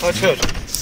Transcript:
他要跳下